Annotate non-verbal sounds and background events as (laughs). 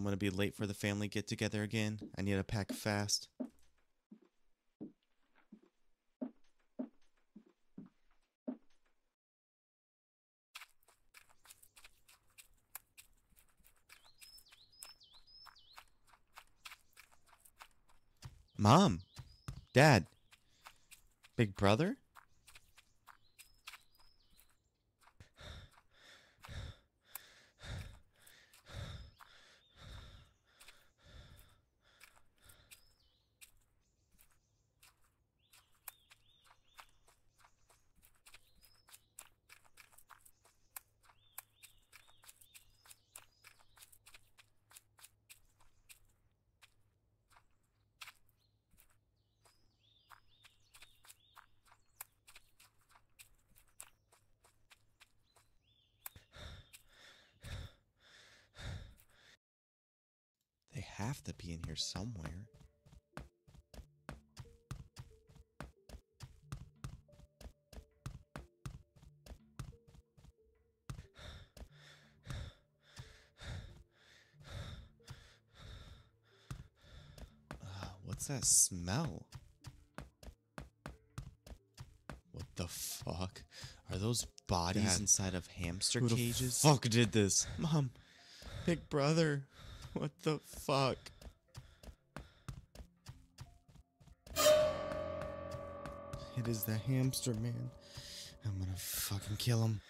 I'm gonna be late for the family get together again. I need to pack fast. Mom, Dad, Big Brother? Have to be in here somewhere. Uh, what's that smell? What the fuck? Are those bodies inside of hamster who cages? fuck did this? Mom, Big Brother, (laughs) what the fuck? It is the hamster man. I'm gonna fucking kill him.